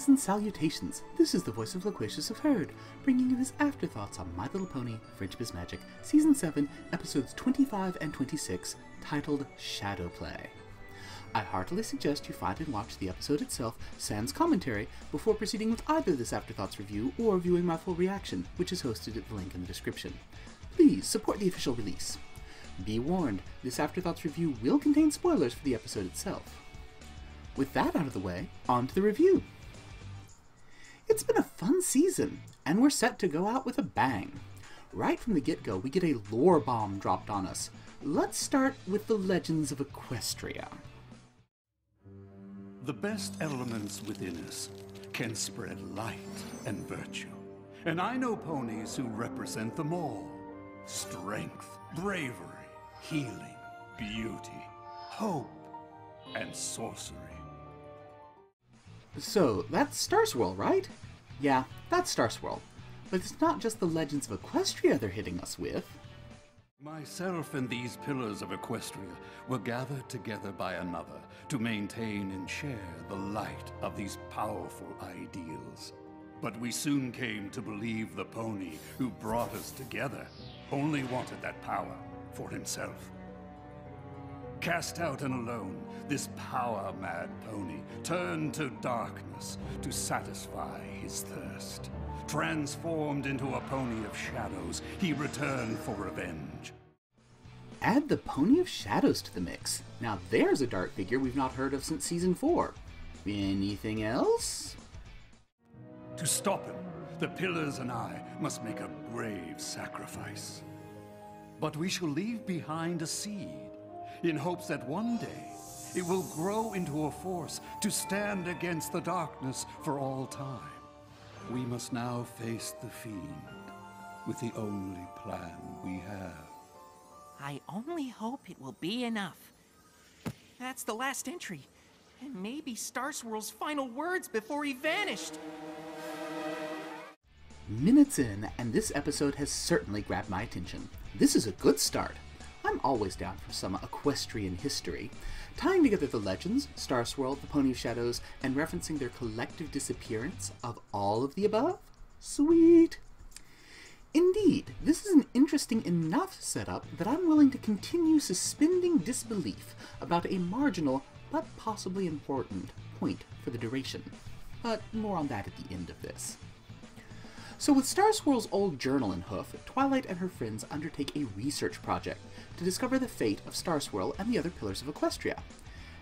Greetings and salutations. This is the voice of Loquacious of Herd, bringing you his afterthoughts on My Little Pony: Friendship is Magic, Season 7, Episodes 25 and 26, titled Shadow Play. I heartily suggest you find and watch the episode itself, sans commentary, before proceeding with either this Afterthoughts review or viewing my full reaction, which is hosted at the link in the description. Please support the official release. Be warned, this Afterthoughts review will contain spoilers for the episode itself. With that out of the way, on to the review. It's been a fun season, and we're set to go out with a bang. Right from the get go, we get a lore bomb dropped on us. Let's start with the legends of Equestria. The best elements within us can spread light and virtue. And I know ponies who represent them all. Strength, bravery, healing, beauty, hope, and sorcery. So, that's Star Swirl, right? Yeah, that's Star Swirl. But it's not just the legends of Equestria they're hitting us with. Myself and these pillars of Equestria were gathered together by another to maintain and share the light of these powerful ideals. But we soon came to believe the pony who brought us together only wanted that power for himself. Cast out and alone, this power-mad pony turned to darkness to satisfy his thirst. Transformed into a pony of shadows, he returned for revenge. Add the Pony of Shadows to the mix. Now there's a dark figure we've not heard of since season 4. Anything else? To stop him, the pillars and I must make a brave sacrifice. But we shall leave behind a seed, in hopes that one day it will grow into a force to stand against the darkness for all time. We must now face the fiend with the only plan we have. I only hope it will be enough. That's the last entry. And maybe Star Swirl's final words before he vanished. Minutes in, and this episode has certainly grabbed my attention. This is a good start. I'm always down for some equestrian history. Tying together the legends, Star Swirl, the Pony of Shadows, and referencing their collective disappearance of all of the above? Sweet! Indeed, this is an interesting enough setup that I'm willing to continue suspending disbelief about a marginal, but possibly important, point for the duration. But more on that at the end of this. So with Star Swirl's old journal in Hoof, Twilight and her friends undertake a research project to discover the fate of Star Swirl and the other pillars of Equestria.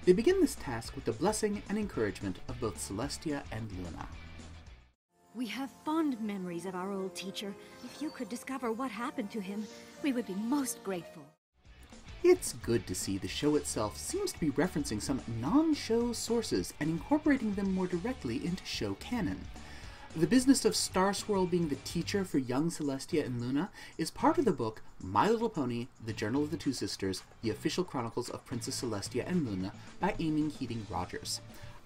They begin this task with the blessing and encouragement of both Celestia and Luna. We have fond memories of our old teacher. If you could discover what happened to him, we would be most grateful. It's good to see the show itself seems to be referencing some non-show sources and incorporating them more directly into show canon. The business of Star Swirl being the teacher for young Celestia and Luna is part of the book My Little Pony, The Journal of the Two Sisters, The Official Chronicles of Princess Celestia and Luna by Amy Keating Rogers.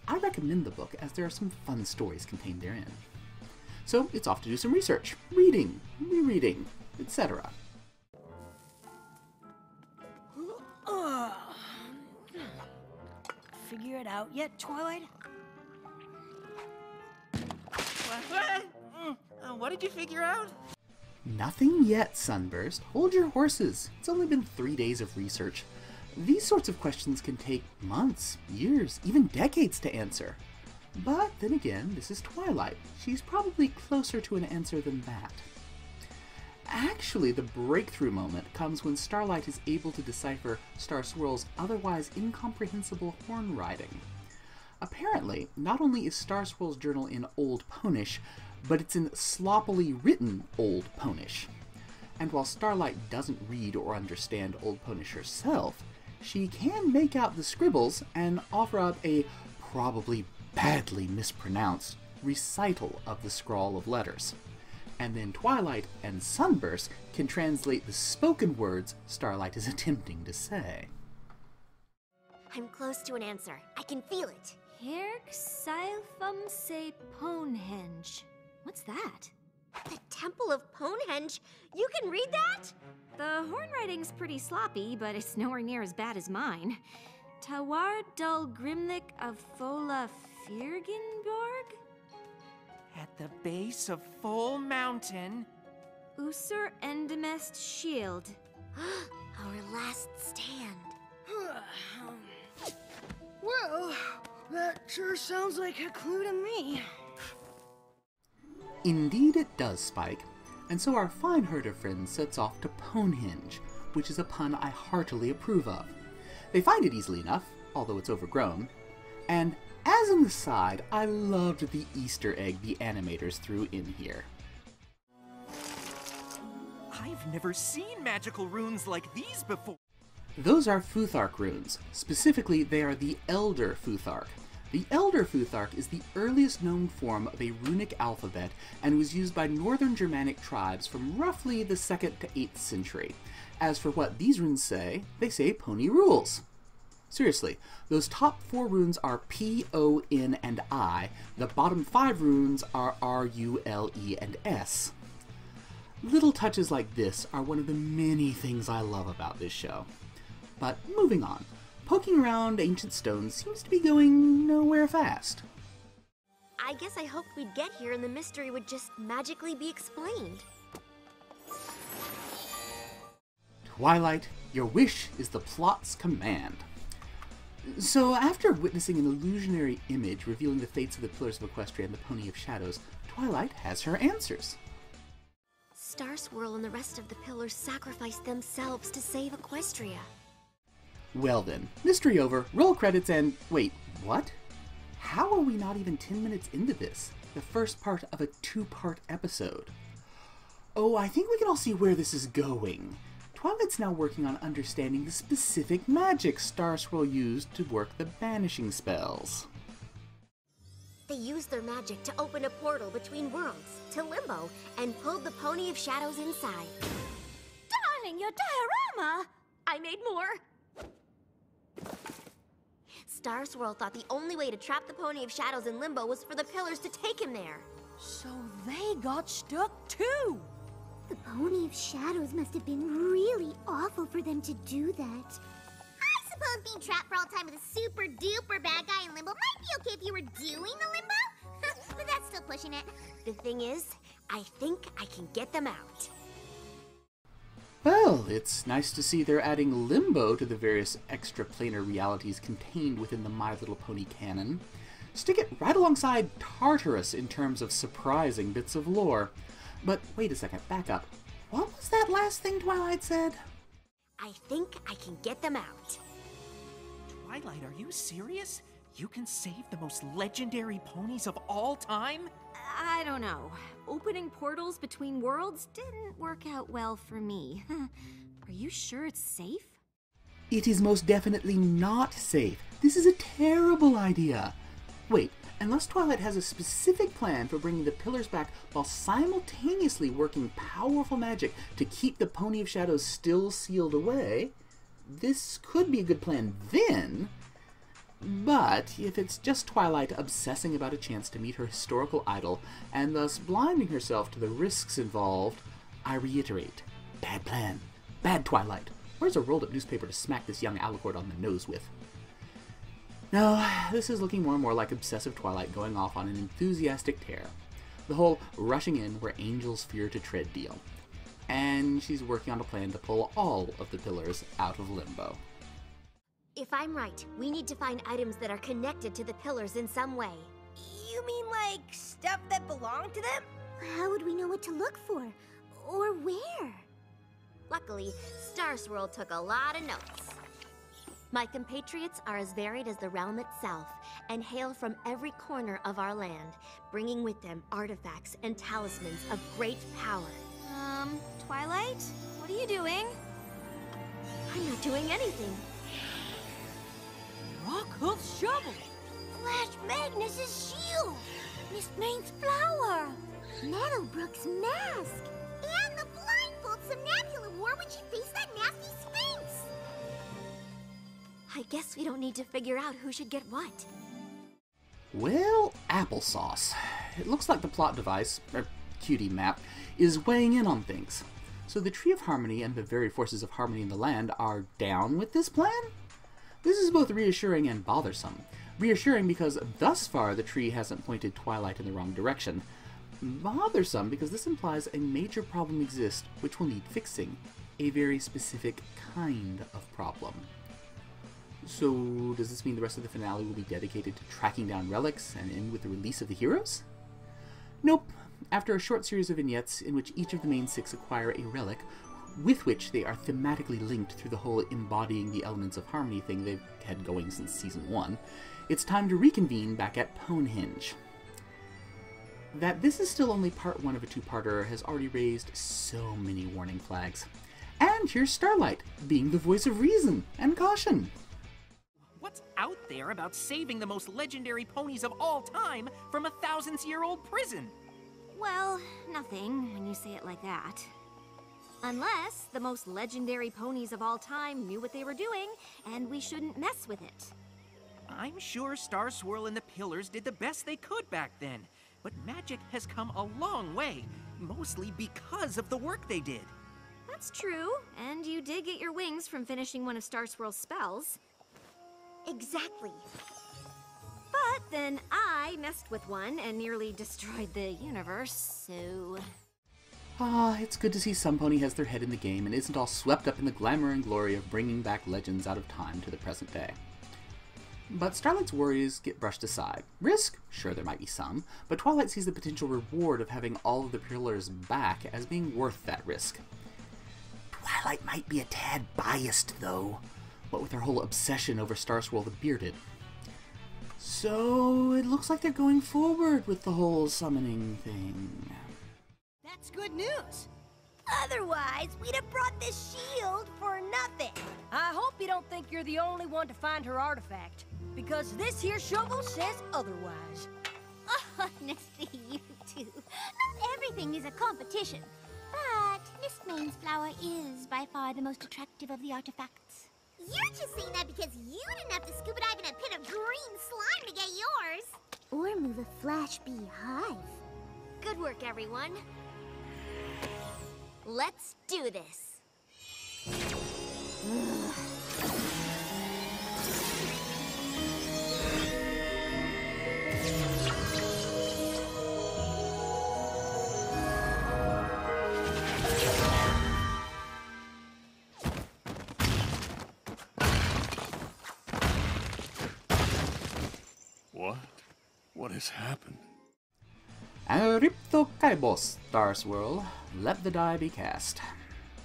I recommend the book as there are some fun stories contained therein. So it's off to do some research, reading, rereading, etc. Figure it out yet, Twilight? What? Uh, what did you figure out? Nothing yet, Sunburst. Hold your horses. It's only been three days of research. These sorts of questions can take months, years, even decades to answer. But then again, this is Twilight. She's probably closer to an answer than that. Actually, the breakthrough moment comes when Starlight is able to decipher Star Swirl's otherwise incomprehensible horn writing. Apparently, not only is Star Swirl's journal in Old Ponish, but it's in sloppily written Old Ponish. And while Starlight doesn't read or understand Old Ponish herself, she can make out the scribbles and offer up a probably badly mispronounced recital of the scrawl of letters. And then Twilight and Sunburst can translate the spoken words Starlight is attempting to say. I'm close to an answer. I can feel it. Herg Silphum se Ponehenge. What's that? The Temple of Ponehenge? You can read that? The horn writing's pretty sloppy, but it's nowhere near as bad as mine. Tawar dul Grimlik of Fola Firgenborg? At the base of Full Mountain. Usur Endemest Shield. Our last stand. Well, that sure sounds like a clue to me. Indeed it does, Spike. And so our fine herd of friends sets off to Ponehenge, which is a pun I heartily approve of. They find it easily enough, although it's overgrown. And as an aside, I loved the Easter egg the animators threw in here. I've never seen magical runes like these before. Those are Futhark runes. Specifically, they are the Elder Futhark. The Elder Futhark is the earliest known form of a runic alphabet and was used by northern Germanic tribes from roughly the 2nd to 8th century. As for what these runes say, they say pony rules. Seriously, those top four runes are P, O, N, and I. The bottom five runes are R, U, L, E, and S. Little touches like this are one of the many things I love about this show. But moving on, poking around ancient stones seems to be going nowhere fast. I guess I hoped we'd get here and the mystery would just magically be explained. Twilight, your wish is the plot's command. So, after witnessing an illusionary image revealing the fates of the Pillars of Equestria and the Pony of Shadows, Twilight has her answers. Star Swirl and the rest of the pillars sacrificed themselves to save Equestria. Well then, mystery over, roll credits, and wait, what? How are we not even 10 minutes into this? The first part of a two part episode. Oh, I think we can all see where this is going. Twilight's now working on understanding the specific magic Star Swirl used to work the banishing spells. They used their magic to open a portal between worlds, to Limbo, and pulled the Pony of Shadows inside. Darling, your diorama! I made more! Star Swirl thought the only way to trap the Pony of Shadows in Limbo was for the pillars to take him there. So they got stuck too. The Pony of Shadows must have been really awful for them to do that. I suppose being trapped for all time with a super duper bad guy in limbo might be okay if you were doing the limbo, but that's still pushing it. The thing is, I think I can get them out. Well, it's nice to see they're adding limbo to the various extraplanar realities contained within the My Little Pony canon. Stick it right alongside Tartarus in terms of surprising bits of lore. But wait a second, back up. What was that last thing Twilight said? I think I can get them out. Twilight, are you serious? You can save the most legendary ponies of all time? I don't know. Opening portals between worlds didn't work out well for me. Are you sure it's safe? It is most definitely not safe. This is a terrible idea. Wait, unless Twilight has a specific plan for bringing the pillars back while simultaneously working powerful magic to keep the Pony of Shadows still sealed away, this could be a good plan then. But if it's just Twilight obsessing about a chance to meet her historical idol and thus blinding herself to the risks involved, I reiterate bad plan. Bad Twilight. Where's a rolled up newspaper to smack this young alicorn on the nose with? No, this is looking more and more like obsessive Twilight going off on an enthusiastic tear. The whole rushing in where angels fear to tread deal. And she's working on a plan to pull all of the pillars out of limbo. If I'm right, we need to find items that are connected to the pillars in some way. You mean like stuff that belonged to them? How would we know what to look for? Or where? Luckily, Star Swirl took a lot of notes. My compatriots are as varied as the realm itself and hail from every corner of our land, bringing with them artifacts and talismans of great power. Um, Twilight? What are you doing? I'm not doing anything. Rockhoof's shovel. Flash Magnus's shield! Miss Maine's flower! Meadowbrook's mask! And the blindfold Somnambula wore when she faced that nasty sphinx! I guess we don't need to figure out who should get what. Well, applesauce. It looks like the plot device, or cutie map, is weighing in on things. So the Tree of Harmony and the very forces of harmony in the land are down with this plan? This is both reassuring and bothersome. Reassuring because thus far the tree hasn't pointed Twilight in the wrong direction, Bothersome because this implies a major problem exists which will need fixing. A very specific kind of problem. So, does this mean the rest of the finale will be dedicated to tracking down relics and end with the release of the heroes? Nope. After a short series of vignettes in which each of the main six acquire a relic, with which they are thematically linked through the whole embodying the elements of harmony thing they've had going since season 1, it's time to reconvene back at Ponehenge. That this is still only part one of a two-parter has already raised so many warning flags. And here's Starlight, being the voice of reason and caution. What's out there about saving the most legendary ponies of all time from a thousands year old prison? Well, nothing when you say it like that. Unless the most legendary ponies of all time knew what they were doing, and we shouldn't mess with it. I'm sure Star Swirl and the Pillars did the best they could back then, but magic has come a long way, mostly because of the work they did. That's true, and you did get your wings from finishing one of Star Swirl's spells. Exactly. But then I messed with one and nearly destroyed the universe, so. Ah, it's good to see some pony has their head in the game and isn't all swept up in the glamour and glory of bringing back legends out of time to the present day. But Starlight's worries get brushed aside. Risk? Sure, there might be some, but Twilight sees the potential reward of having all of the pillars back as being worth that risk. Twilight might be a tad biased, though, what with her whole obsession over Star Swirl the Bearded. So, it looks like they're going forward with the whole summoning thing. That's good news. Otherwise, we'd have brought this shield for nothing. I hope you don't think you're the only one to find her artifact, because this here shovel says otherwise. Honestly, you two. Not everything is a competition. But Mistmane's flower is by far the most attractive of the artifacts. You're just saying that because you didn't have to scuba dive in a pit of green slime to get yours. Or move a flash beehive. Good work, everyone. Let's do this. What? What has happened? Aripto Kaibos, Star Swirl. Let the die be cast.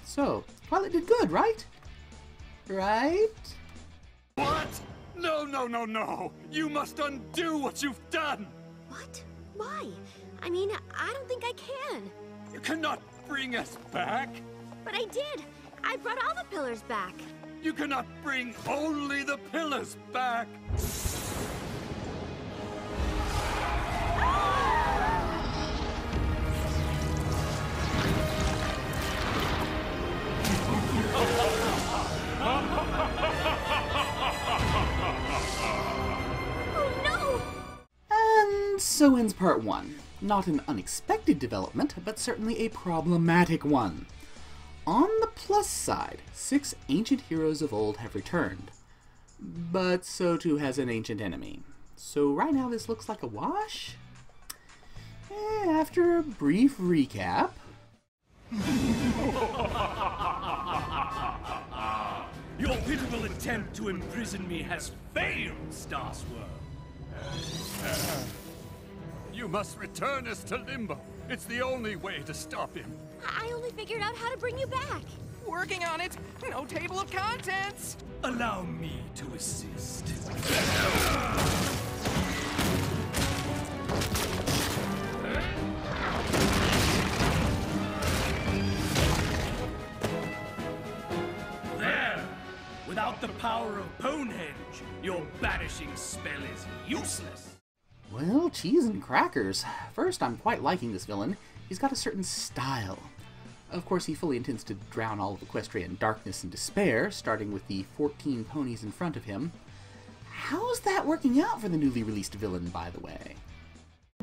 So, Twilight did good, right? Right? What? No, no, no, no! You must undo what you've done! What? Why? I mean, I don't think I can. You cannot bring us back! But I did. I brought all the pillars back. You cannot bring only the pillars back! Part one. Not an unexpected development, but certainly a problematic one. On the plus side, six ancient heroes of old have returned. But so too has an ancient enemy. So right now this looks like a wash? Eh, after a brief recap, Your pitiful attempt to imprison me has failed, Star Swirl. You must return us to Limbo. It's the only way to stop him. I only figured out how to bring you back. Working on it! No table of contents! Allow me to assist. There! Without the power of Ponehenge, your banishing spell is useless. Well, cheese and crackers. First, I'm quite liking this villain. He's got a certain style. Of course, he fully intends to drown all of Equestria in darkness and despair, starting with the 14 ponies in front of him. How's that working out for the newly released villain, by the way?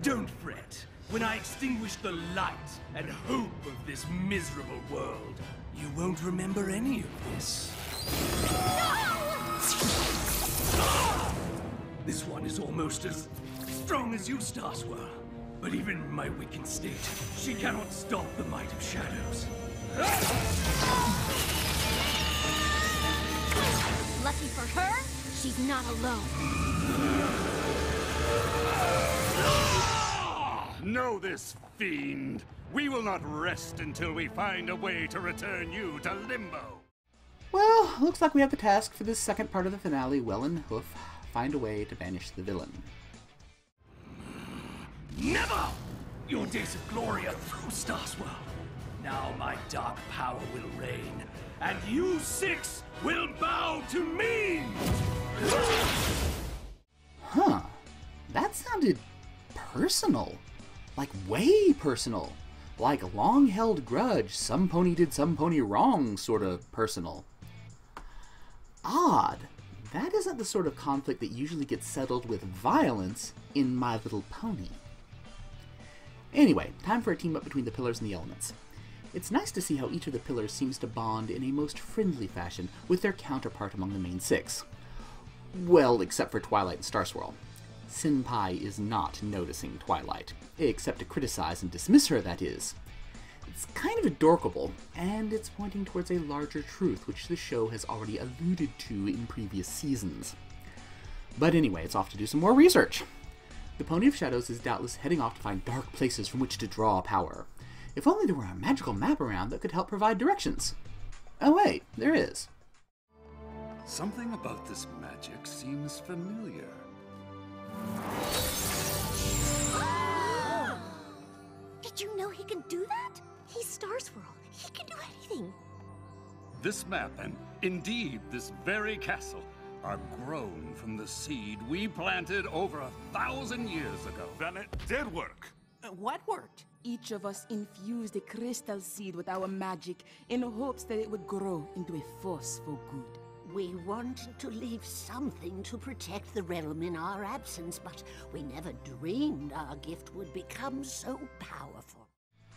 Don't fret. When I extinguish the light and hope of this miserable world, you won't remember any of this. No! This one is almost as strong as you, Star Swirl. But even in my weakened state, she cannot stop the might of shadows. Lucky for her, she's not alone. Know this, fiend. We will not rest until we find a way to return you to Limbo. Well, looks like we have the task for this second part of the finale well in hoof. Find a way to banish the villain. Never! Your days of glory are through, Star Swirl. Now my dark power will reign, and you six will bow to me! Huh. That sounded personal. Like, way personal. Like, long held grudge, some pony did some pony wrong, sort of personal. Odd. That isn't the sort of conflict that usually gets settled with violence in My Little Pony. Anyway, time for a team up between the pillars and the elements. It's nice to see how each of the pillars seems to bond in a most friendly fashion with their counterpart among the main six. Well, except for Twilight and Star Swirl. Senpai is not noticing Twilight, except to criticize and dismiss her, that is. It's kind of adorkable, and it's pointing towards a larger truth which the show has already alluded to in previous seasons. But anyway, it's off to do some more research. The Pony of Shadows is doubtless heading off to find dark places from which to draw power. If only there were a magical map around that could help provide directions. Oh wait, there is. Something about this magic seems familiar. Did you know he can do that? He's Star Swirl. He can do anything. This map, and indeed this very castle, are grown from the seed we planted over a thousand years ago. Then it did work. Uh, what worked? Each of us infused a crystal seed with our magic in hopes that it would grow into a force for good. We wanted to leave something to protect the realm in our absence, but we never dreamed our gift would become so powerful.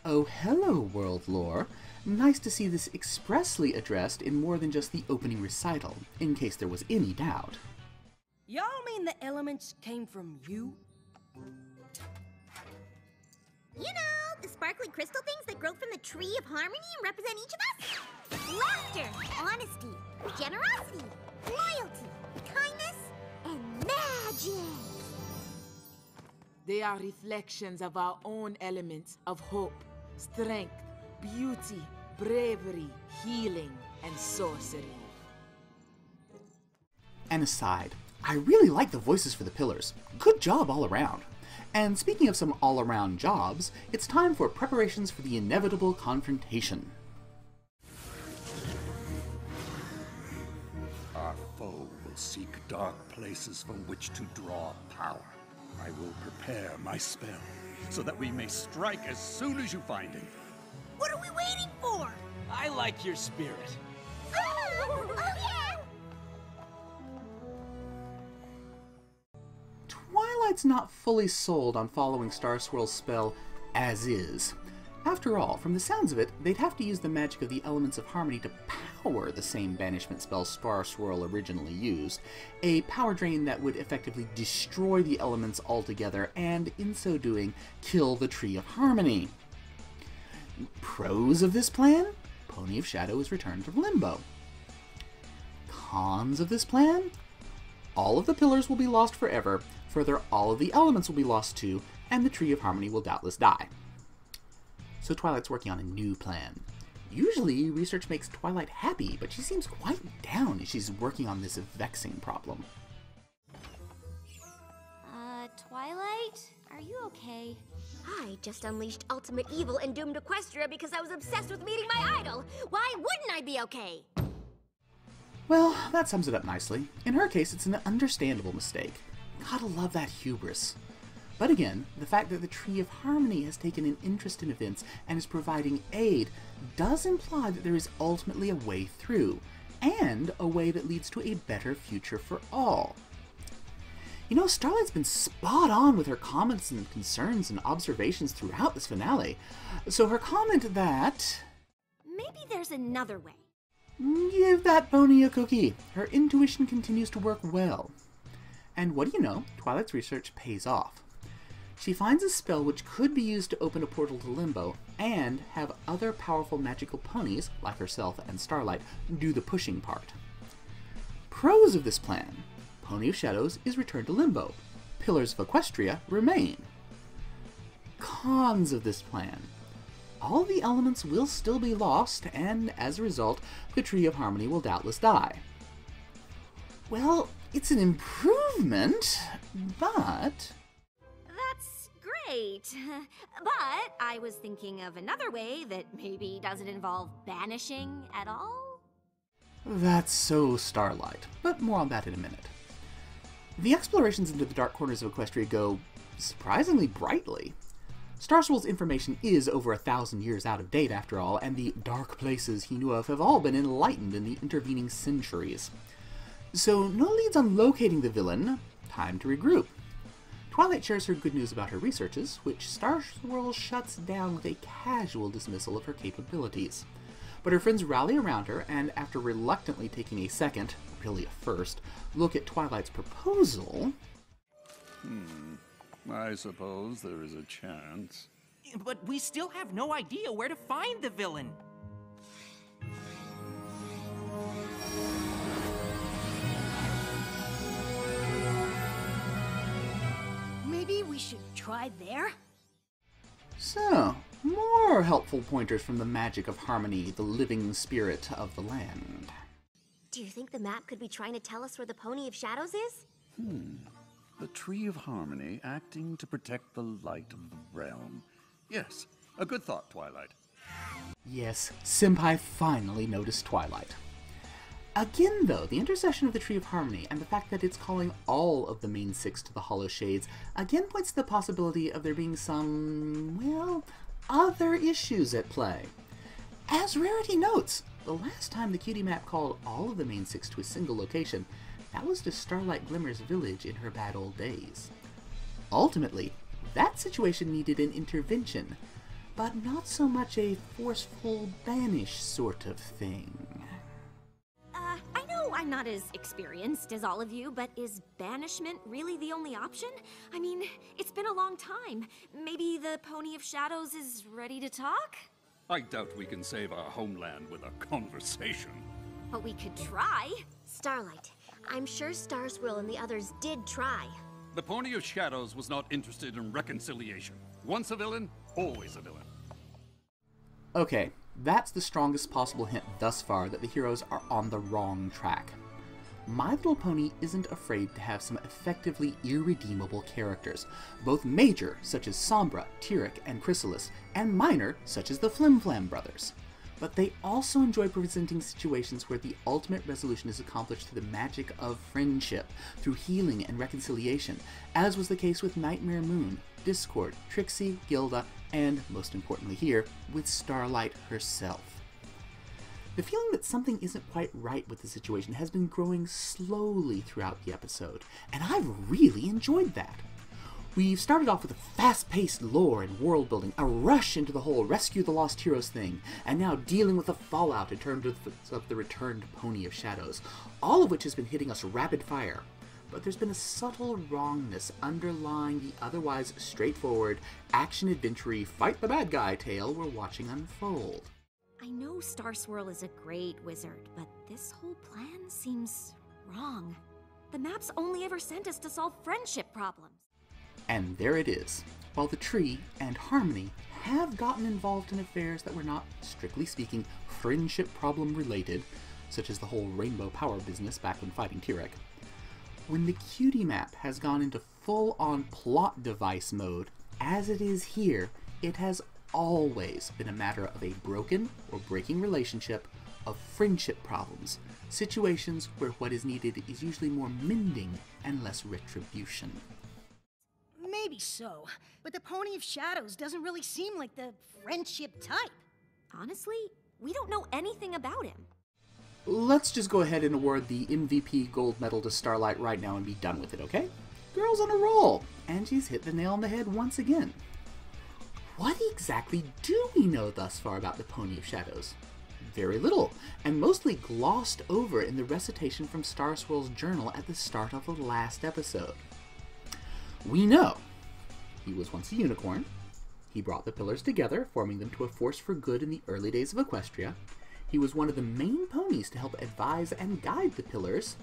Oh, hello, World Lore. Nice to see this expressly addressed in more than just the opening recital, in case there was any doubt. Y'all mean the elements came from you? You know, the sparkly crystal things that grow from the tree of harmony and represent each of us? Laughter, honesty, generosity, loyalty, kindness, and magic. They are reflections of our own elements of hope, strength, beauty, bravery, healing, and sorcery. And aside, I really like the voices for the pillars. Good job all around. And speaking of some all around jobs, it's time for preparations for the inevitable confrontation. Our foe will seek dark places from which to draw power. I will prepare my spell so that we may strike as soon as you find him. What are we waiting for? I like your spirit. Oh, oh yeah! Twilight's not fully sold on following Star Swirl's spell as is. After all, from the sounds of it, they'd have to use the magic of the elements of harmony to power the same banishment spell Star Swirl originally used, a power drain that would effectively destroy the elements altogether and, in so doing, kill the Tree of Harmony. Pros of this plan? Pony of Shadow is returned from Limbo. Cons of this plan? All of the pillars will be lost forever, further, all of the elements will be lost too, and the Tree of Harmony will doubtless die. So Twilight's working on a new plan. Usually, research makes Twilight happy, but she seems quite down as she's working on this vexing problem. Uh, Twilight? Are you okay? I just unleashed ultimate evil and doomed Equestria because I was obsessed with meeting my idol. Why wouldn't I be okay? Well, that sums it up nicely. In her case, it's an understandable mistake. Gotta love that hubris. But again, the fact that the Tree of Harmony has taken an interest in events and is providing aid does imply that there is ultimately a way through, and a way that leads to a better future for all. You know, Starlight's been spot on with her comments and concerns and observations throughout this finale. So her comment that. Maybe there's another way. Give that pony a cookie. Her intuition continues to work well. And what do you know? Twilight's research pays off. She finds a spell which could be used to open a portal to Limbo and have other powerful magical ponies, like herself and Starlight, do the pushing part. Pros of this plan Pony of Shadows is returned to Limbo, Pillars of Equestria remain. Cons of this plan all the elements will still be lost, and as a result, the Tree of Harmony will doubtless die. Well, it's an improvement, but. Great. But I was thinking of another way that maybe doesn't involve banishing at all. That's so Starlight, but more on that in a minute. The explorations into the dark corners of Equestria go surprisingly brightly. Star Swirl's information is over a thousand years out of date, after all, and the dark places he knew of have all been enlightened in the intervening centuries. So, no leads on locating the villain. Time to regroup. Twilight shares her good news about her researches, which Star Swirl shuts down with a casual dismissal of her capabilities. But her friends rally around her, and after reluctantly taking a second, really a first, look at Twilight's proposal. Hmm. I suppose there is a chance. But we still have no idea where to find the villain. Maybe we should try there? So, more helpful pointers from the magic of harmony, the living spirit of the land. Do you think the map could be trying to tell us where the Pony of Shadows is? Hmm. The Tree of Harmony acting to protect the light of the realm. Yes, a good thought, Twilight. Yes, Senpai finally noticed Twilight. Again, though, the intercession of the Tree of Harmony and the fact that it's calling all of the main six to the Hollow Shades again points to the possibility of there being some, well, other issues at play. As Rarity notes, the last time the cutie map called all of the main six to a single location, that was to Starlight Glimmer's village in her bad old days. Ultimately, that situation needed an intervention, but not so much a forceful banish sort of thing. I know I'm not as experienced as all of you, but is banishment really the only option? I mean, it's been a long time. Maybe the Pony of Shadows is ready to talk? I doubt we can save our homeland with a conversation. But we could try. Starlight, I'm sure Star Swirl and the others did try. The Pony of Shadows was not interested in reconciliation. Once a villain, always a villain. Okay, that's the strongest possible hint thus far that the heroes are on the wrong track. My Little Pony isn't afraid to have some effectively irredeemable characters, both major, such as Sombra, Tirek, and Chrysalis, and minor, such as the Flim Flam brothers. But they also enjoy presenting situations where the ultimate resolution is accomplished through the magic of friendship, through healing and reconciliation, as was the case with Nightmare Moon, Discord, Trixie, Gilda, and, most importantly here, with Starlight herself. The feeling that something isn't quite right with the situation has been growing slowly throughout the episode, and I've really enjoyed that. We've started off with a fast paced lore and world building, a rush into the whole rescue the lost heroes thing, and now dealing with the fallout in terms of the returned Pony of Shadows, all of which has been hitting us rapid fire. But there's been a subtle wrongness underlying the otherwise straightforward, action adventure fight the bad guy tale we're watching unfold. I know Star Swirl is a great wizard, but this whole plan seems wrong. The maps only ever sent us to solve friendship problems. And there it is. While the tree and Harmony have gotten involved in affairs that were not, strictly speaking, friendship problem related, such as the whole rainbow power business back when fighting Tirek, when the cutie map has gone into full on plot device mode, as it is here, it has always been a matter of a broken or breaking relationship, of friendship problems, situations where what is needed is usually more mending and less retribution. Maybe so, but the Pony of Shadows doesn't really seem like the friendship type. Honestly, we don't know anything about him. Let's just go ahead and award the MVP gold medal to Starlight right now and be done with it, okay? Girl's on a roll, and she's hit the nail on the head once again. What exactly do we know thus far about the Pony of Shadows? Very little, and mostly glossed over in the recitation from Star Swirl's journal at the start of the last episode. We know He was once a unicorn. He brought the pillars together, forming them to a force for good in the early days of Equestria. He was one of the main ponies to help advise and guide the pillars.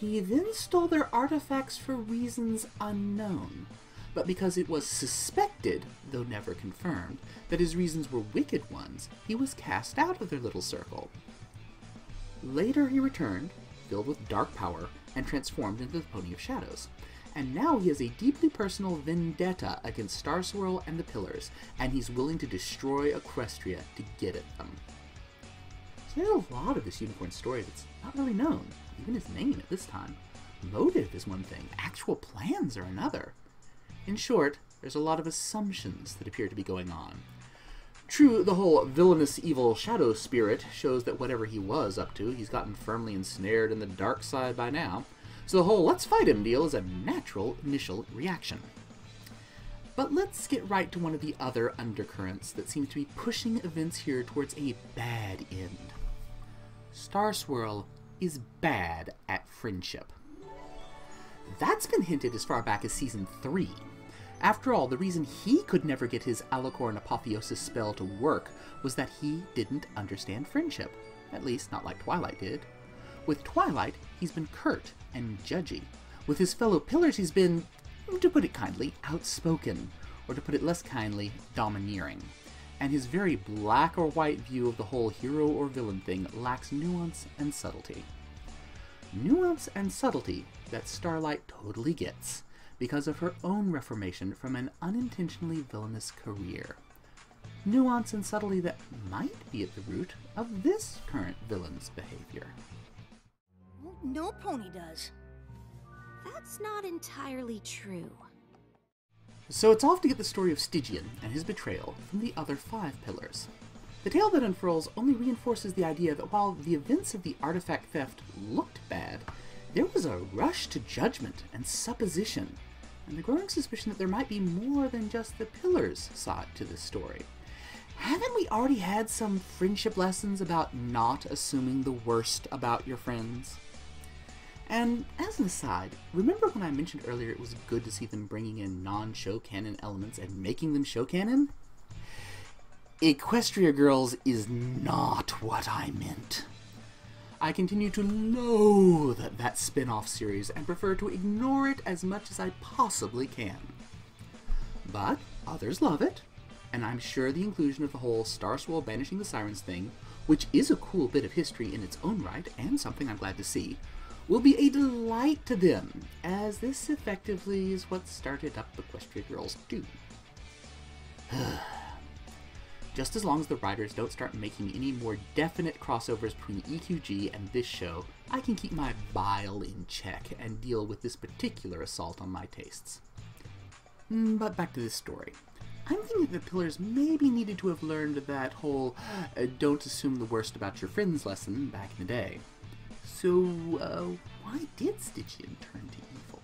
He then stole their artifacts for reasons unknown, but because it was suspected, though never confirmed, that his reasons were wicked ones, he was cast out of their little circle. Later he returned, filled with dark power, and transformed into the Pony of Shadows. And now he has a deeply personal vendetta against Star Swirl and the Pillars, and he's willing to destroy Equestria to get at them. There's a lot of this unicorn story that's not really known, even his name at this time. Motive is one thing, actual plans are another. In short, there's a lot of assumptions that appear to be going on. True, the whole villainous evil shadow spirit shows that whatever he was up to, he's gotten firmly ensnared in the dark side by now, so the whole let's fight him deal is a natural initial reaction. But let's get right to one of the other undercurrents that seems to be pushing events here towards a bad end. Star Swirl is bad at friendship. That's been hinted as far back as Season 3. After all, the reason he could never get his Alicorn Apotheosis spell to work was that he didn't understand friendship. At least, not like Twilight did. With Twilight, he's been curt and judgy. With his fellow Pillars, he's been, to put it kindly, outspoken, or to put it less kindly, domineering. And his very black or white view of the whole hero or villain thing lacks nuance and subtlety. Nuance and subtlety that Starlight totally gets because of her own reformation from an unintentionally villainous career. Nuance and subtlety that might be at the root of this current villain's behavior. No pony does. That's not entirely true. So it's off to get the story of Stygian and his betrayal from the other five pillars. The tale that unfurls only reinforces the idea that while the events of the artifact theft looked bad, there was a rush to judgment and supposition, and the growing suspicion that there might be more than just the pillars side to this story. Haven't we already had some friendship lessons about not assuming the worst about your friends? And as an aside, remember when I mentioned earlier it was good to see them bringing in non show canon elements and making them show canon? Equestria Girls is not what I meant. I continue to loathe that spin off series and prefer to ignore it as much as I possibly can. But others love it, and I'm sure the inclusion of the whole Star Swirl banishing the Sirens thing, which is a cool bit of history in its own right and something I'm glad to see, will be a delight to them, as this effectively is what started up Equestria Girls 2. Just as long as the writers don't start making any more definite crossovers between EQG and this show, I can keep my bile in check and deal with this particular assault on my tastes. Mm, but back to this story. I'm thinking the Pillars maybe needed to have learned that whole uh, don't assume the worst about your friends lesson back in the day. So, uh, why did Stygian turn to evil?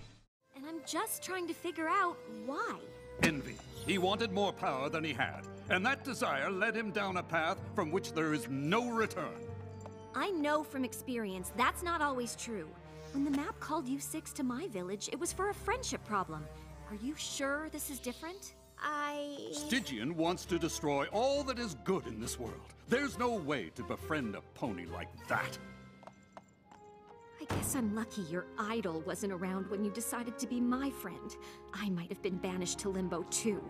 And I'm just trying to figure out why. Envy. He wanted more power than he had, and that desire led him down a path from which there is no return. I know from experience that's not always true. When the map called you six to my village, it was for a friendship problem. Are you sure this is different? I... Stygian wants to destroy all that is good in this world. There's no way to befriend a pony like that. I guess I'm lucky your idol wasn't around when you decided to be my friend. I might have been banished to Limbo too.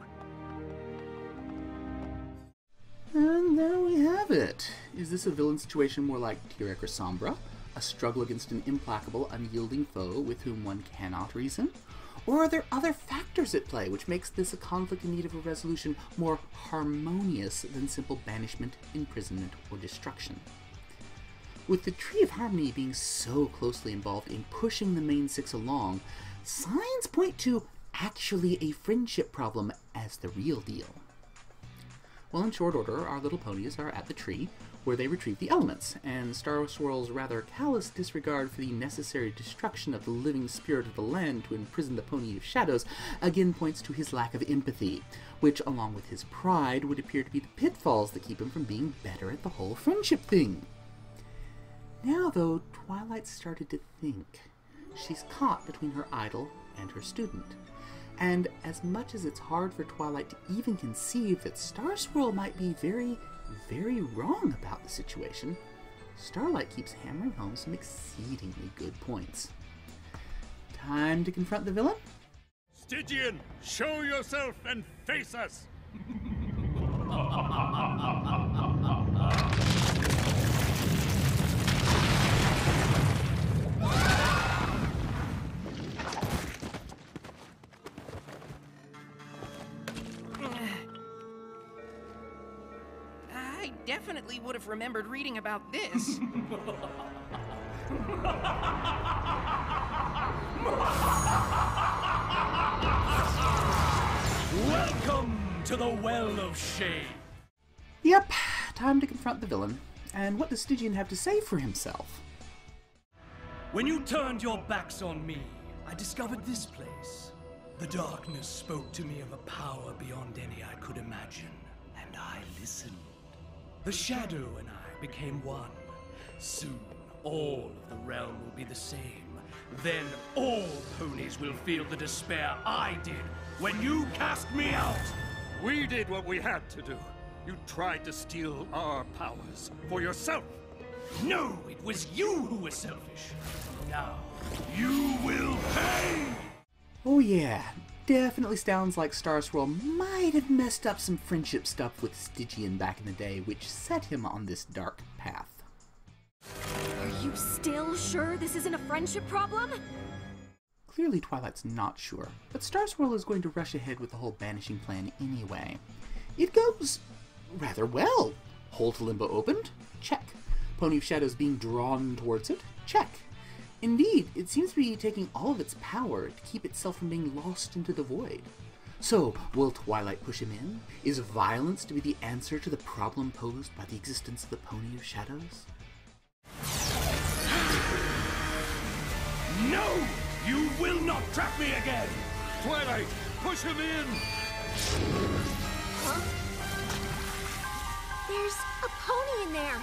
And there we have it. Is this a villain situation more like Tirek or Sombra? A struggle against an implacable, unyielding foe with whom one cannot reason? Or are there other factors at play which makes this a conflict in need of a resolution more harmonious than simple banishment, imprisonment, or destruction? With the Tree of Harmony being so closely involved in pushing the main six along, signs point to actually a friendship problem as the real deal. Well, in short order, our little ponies are at the tree, where they retrieve the elements, and Star Swirl's rather callous disregard for the necessary destruction of the living spirit of the land to imprison the Pony of Shadows again points to his lack of empathy, which, along with his pride, would appear to be the pitfalls that keep him from being better at the whole friendship thing. Now, though, Twilight started to think. She's caught between her idol and her student. And as much as it's hard for Twilight to even conceive that Star Swirl might be very, very wrong about the situation, Starlight keeps hammering home some exceedingly good points. Time to confront the villain? Stygian, show yourself and face us! I definitely would have remembered reading about this. Welcome to the Well of Shade. Yep, time to confront the villain. And what does Stygian have to say for himself? When you turned your backs on me, I discovered this place. The darkness spoke to me of a power beyond any I could imagine, and I listened. The shadow and I became one. Soon, all of the realm will be the same. Then all ponies will feel the despair I did when you cast me out. We did what we had to do. You tried to steal our powers for yourself. No, it was you who were selfish. Now, you will pay! Oh yeah, definitely sounds like Star Swirl might have messed up some friendship stuff with Stygian back in the day, which set him on this dark path. Are you still sure this isn't a friendship problem? Clearly Twilight's not sure, but Star Swirl is going to rush ahead with the whole banishing plan anyway. It goes rather well. Hole to Limbo opened? Check. Pony of Shadows being drawn towards it? Check. Indeed, it seems to be taking all of its power to keep itself from being lost into the void. So, will Twilight push him in? Is violence to be the answer to the problem posed by the existence of the Pony of Shadows? No! You will not trap me again! Twilight, push him in! There's a pony in there.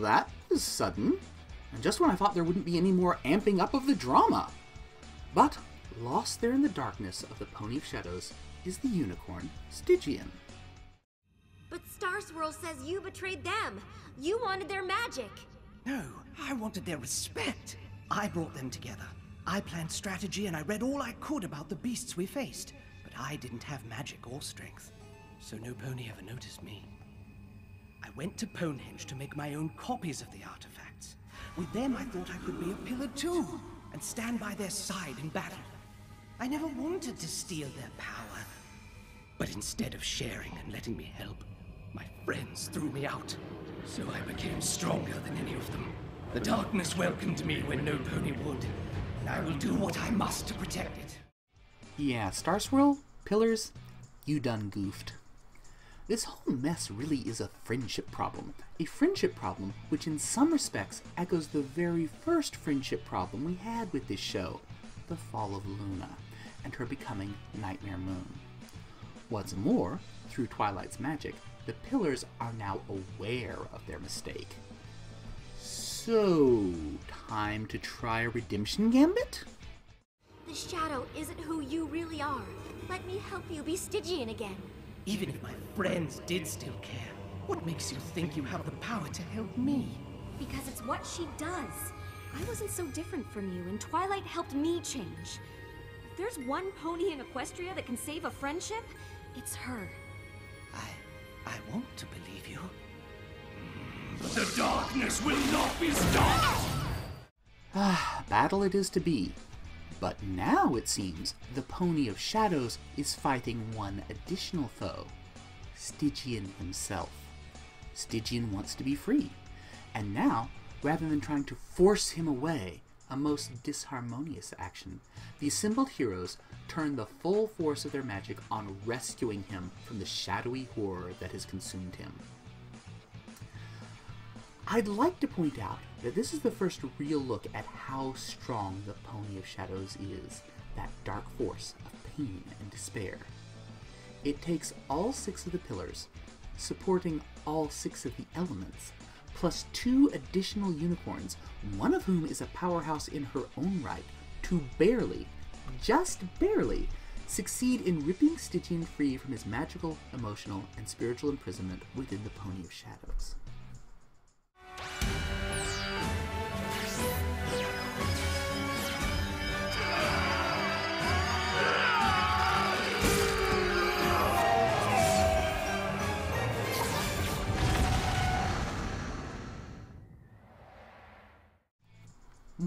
That was sudden, and just when I thought there wouldn't be any more amping up of the drama. But, lost there in the darkness of the Pony of Shadows is the unicorn, Stygian. But Star Swirl says you betrayed them. You wanted their magic. No, I wanted their respect. I brought them together. I planned strategy and I read all I could about the beasts we faced. I didn't have magic or strength. So no pony ever noticed me. I went to Ponehenge to make my own copies of the artifacts. With them, I thought I could be a pillar too, and stand by their side in battle. I never wanted to steal their power. But instead of sharing and letting me help, my friends threw me out. So I became stronger than any of them. The darkness welcomed me when no pony would, and I will do what I must to protect it. Yeah, Star Swirl, Pillars, you done goofed. This whole mess really is a friendship problem. A friendship problem which, in some respects, echoes the very first friendship problem we had with this show the fall of Luna, and her becoming Nightmare Moon. What's more, through Twilight's magic, the Pillars are now aware of their mistake. So, time to try a redemption gambit? The shadow isn't who you really are. Let me help you be Stygian again. Even if my friends did still care, what makes you think you have the power to help me? Because it's what she does. I wasn't so different from you, and Twilight helped me change. If there's one pony in Equestria that can save a friendship, it's her. I. I want to believe you. The darkness will not be stopped! Ah, battle it is to be. But now it seems the Pony of Shadows is fighting one additional foe Stygian himself. Stygian wants to be free, and now, rather than trying to force him away, a most disharmonious action, the assembled heroes turn the full force of their magic on rescuing him from the shadowy horror that has consumed him. I'd like to point out that this is the first real look at how strong the Pony of Shadows is, that dark force of pain and despair. It takes all six of the pillars, supporting all six of the elements, plus two additional unicorns, one of whom is a powerhouse in her own right, to barely, just barely, succeed in ripping Stygian free from his magical, emotional, and spiritual imprisonment within the Pony of Shadows.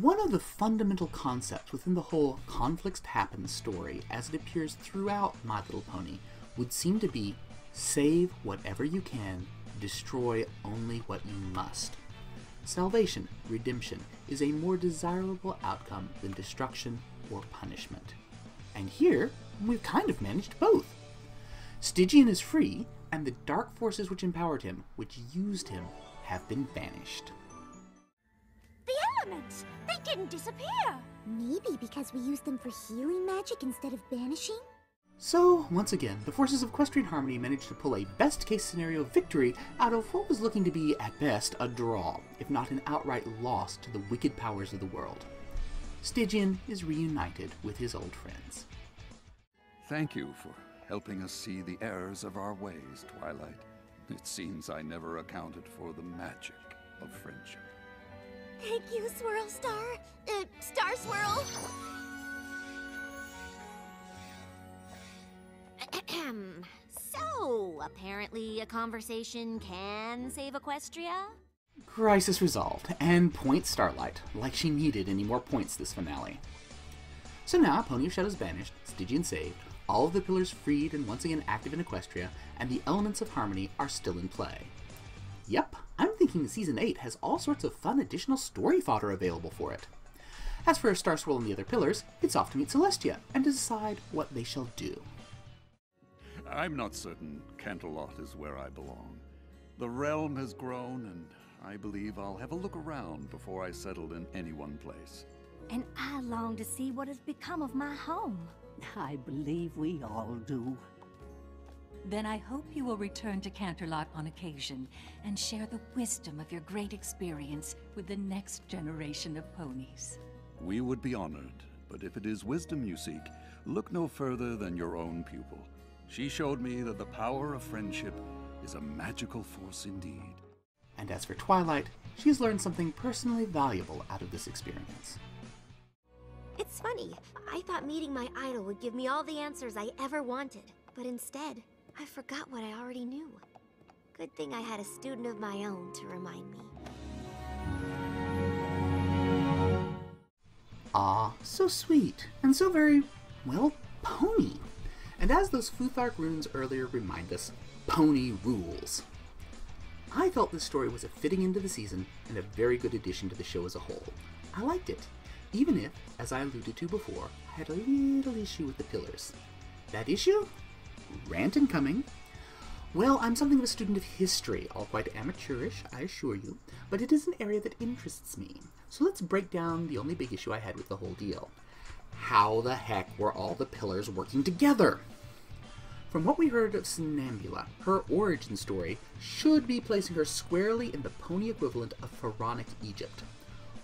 One of the fundamental concepts within the whole conflicts happen story, as it appears throughout My Little Pony, would seem to be save whatever you can, destroy only what you must. Salvation, redemption, is a more desirable outcome than destruction or punishment. And here, we've kind of managed both. Stygian is free, and the dark forces which empowered him, which used him, have been banished. The elements! They didn't disappear! Maybe because we used them for healing magic instead of banishing? So, once again, the forces of Equestrian Harmony managed to pull a best case scenario victory out of what was looking to be, at best, a draw, if not an outright loss to the wicked powers of the world. Stygian is reunited with his old friends. Thank you for helping us see the errors of our ways, Twilight. It seems I never accounted for the magic of friendship. Thank you, Swirl Star. Uh, Star Swirl. So, apparently a conversation can save Equestria? Crisis resolved, and point Starlight, like she needed any more points this finale. So now, Pony of Shadows banished, Stygian saved, all of the pillars freed and once again active in Equestria, and the elements of harmony are still in play. Yep, I'm thinking Season 8 has all sorts of fun additional story fodder available for it. As for Star Swirl and the other pillars, it's off to meet Celestia and decide what they shall do. I'm not certain Canterlot is where I belong. The realm has grown, and I believe I'll have a look around before I settle in any one place. And I long to see what has become of my home. I believe we all do. Then I hope you will return to Canterlot on occasion and share the wisdom of your great experience with the next generation of ponies. We would be honored, but if it is wisdom you seek, look no further than your own pupil. She showed me that the power of friendship is a magical force indeed. And as for Twilight, she's learned something personally valuable out of this experience. It's funny. I thought meeting my idol would give me all the answers I ever wanted. But instead, I forgot what I already knew. Good thing I had a student of my own to remind me. Ah, so sweet, and so very, well, pony. And as those Futhark runes earlier remind us, pony rules. I felt this story was a fitting end to the season and a very good addition to the show as a whole. I liked it, even if, as I alluded to before, I had a little issue with the pillars. That issue? Rant incoming. Well, I'm something of a student of history, all quite amateurish, I assure you, but it is an area that interests me. So let's break down the only big issue I had with the whole deal. How the heck were all the pillars working together? From what we heard of Somnambula, her origin story should be placing her squarely in the pony equivalent of pharaonic Egypt.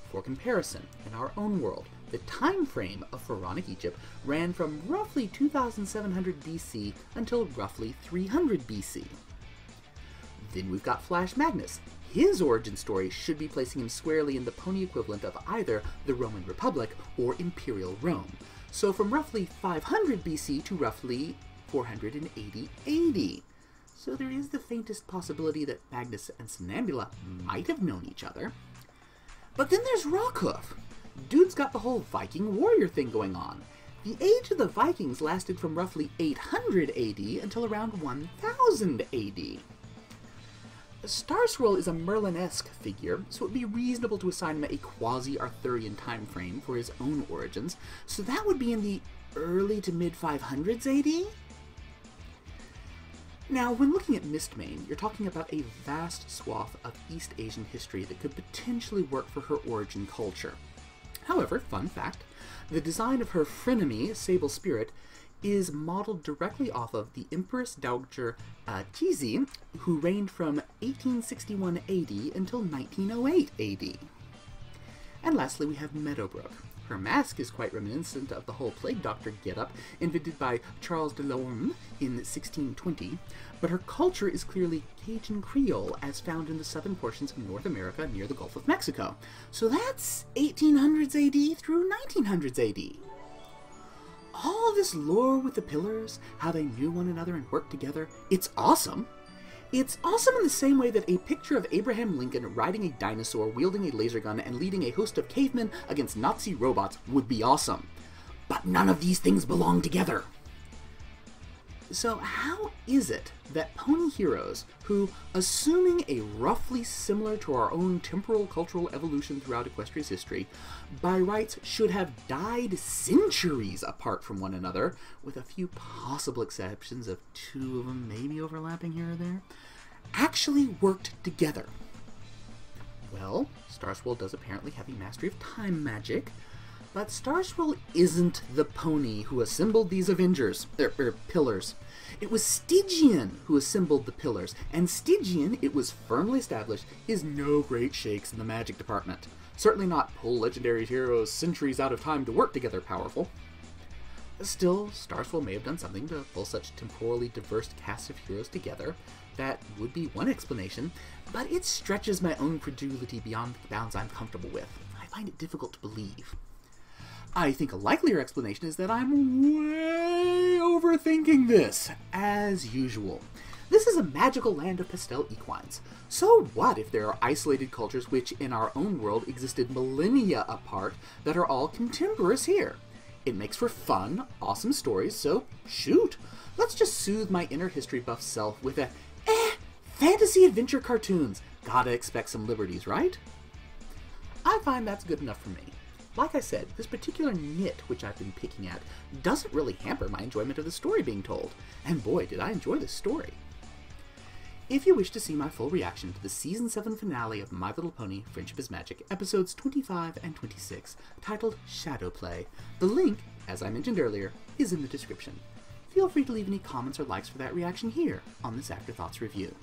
For comparison, in our own world, the time frame of pharaonic Egypt ran from roughly 2700 BC until roughly 300 BC. Then we've got Flash Magnus. His origin story should be placing him squarely in the pony equivalent of either the Roman Republic or Imperial Rome. So from roughly 500 BC to roughly 480 AD. So there is the faintest possibility that Magnus and Somnambula might have known each other. But then there's Rockhoof. Dude's got the whole Viking warrior thing going on. The age of the Vikings lasted from roughly 800 AD until around 1000 AD. Starswirl is a Merlin-esque figure, so it would be reasonable to assign him a quasi-Arthurian time frame for his own origins, so that would be in the early to mid 500s AD? Now, when looking at Mistmane, you're talking about a vast swath of East Asian history that could potentially work for her origin culture. However, fun fact, the design of her frenemy, Sable Spirit, is modeled directly off of the Empress Dowager uh, who reigned from 1861 AD until 1908 AD. And lastly, we have Meadowbrook, Her mask is quite reminiscent of the whole plague doctor getup invented by Charles de Lorme in 1620, but her culture is clearly Cajun Creole as found in the southern portions of North America near the Gulf of Mexico. So that's 1800s AD through 1900s AD. All this lore with the pillars, how they knew one another and worked together, it's awesome. It's awesome in the same way that a picture of Abraham Lincoln riding a dinosaur, wielding a laser gun, and leading a host of cavemen against Nazi robots would be awesome. But none of these things belong together. So, how is it that pony heroes, who, assuming a roughly similar to our own temporal cultural evolution throughout Equestria's history, by rights should have died centuries apart from one another, with a few possible exceptions of two of them maybe overlapping here or there, actually worked together? Well, Star Swirl does apparently have a mastery of time magic, but Starswirl isn't the pony who assembled these Avengers, er, er, pillars. It was Stygian who assembled the pillars, and Stygian, it was firmly established, is no great shakes in the magic department. Certainly not pull legendary heroes centuries out of time to work together powerful. Still, Starswirl may have done something to pull such temporally diverse cast of heroes together. That would be one explanation, but it stretches my own credulity beyond the bounds I'm comfortable with. I find it difficult to believe. I think a likelier explanation is that I'm way overthinking this, as usual. This is a magical land of pastel equines. So what if there are isolated cultures which, in our own world, existed millennia apart that are all contemporaneous here? It makes for fun, awesome stories, so shoot! Let's just soothe my inner history buff self with a, eh, fantasy adventure cartoons. Gotta expect some liberties, right? I find that's good enough for me. Like I said, this particular nit which I've been picking at doesn't really hamper my enjoyment of the story being told, and boy did I enjoy this story. If you wish to see my full reaction to the Season 7 finale of My Little Pony Friendship is Magic, episodes 25 and 26, titled Shadow Play, the link, as I mentioned earlier, is in the description. Feel free to leave any comments or likes for that reaction here on this Afterthoughts review.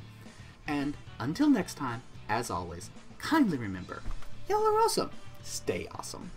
And until next time, as always, kindly remember, y'all are awesome. Stay awesome.